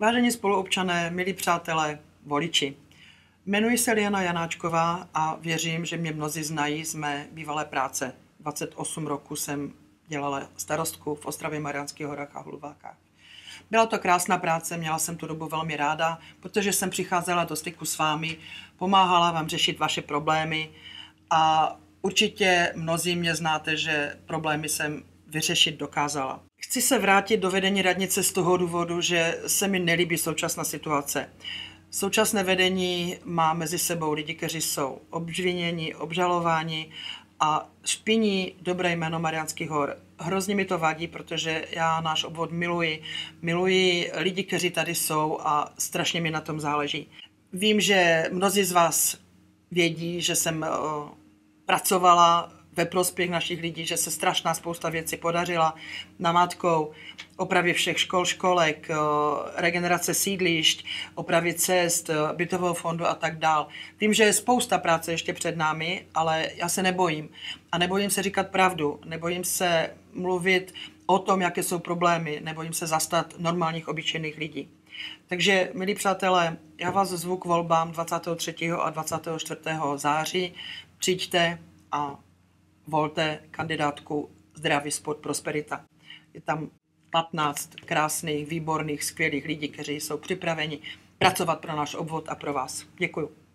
Vážení spoluobčané, milí přátelé, voliči, jmenuji se Liana Janáčková a věřím, že mě mnozí znají z mé bývalé práce. 28 roku jsem dělala starostku v Ostravě Mariánských horách a Hluvákách. Byla to krásná práce, měla jsem tu dobu velmi ráda, protože jsem přicházela do styku s vámi, pomáhala vám řešit vaše problémy a určitě mnozí mě znáte, že problémy jsem vyřešit dokázala. Chci se vrátit do vedení radnice z toho důvodu, že se mi nelíbí současná situace. Současné vedení má mezi sebou lidi, kteří jsou obviněni, obžalováni a špiní dobré jméno Mariánských hor. Hrozně mi to vadí, protože já náš obvod miluji. Miluji lidi, kteří tady jsou a strašně mi na tom záleží. Vím, že mnozí z vás vědí, že jsem pracovala ve prospěch našich lidí, že se strašná spousta věcí podařila namátkou opravě všech škol, školek, regenerace sídlišť, opravě cest, bytového fondu a tak dál. Vím, že je spousta práce ještě před námi, ale já se nebojím. A nebojím se říkat pravdu, nebojím se mluvit o tom, jaké jsou problémy, nebojím se zastat normálních, obyčejných lidí. Takže, milí přátelé, já vás zvu k volbám 23. a 24. září. Přijďte a volte kandidátku Zdravý sport Prosperita. Je tam 15 krásných, výborných, skvělých lidí, kteří jsou připraveni pracovat pro náš obvod a pro vás. Děkuji.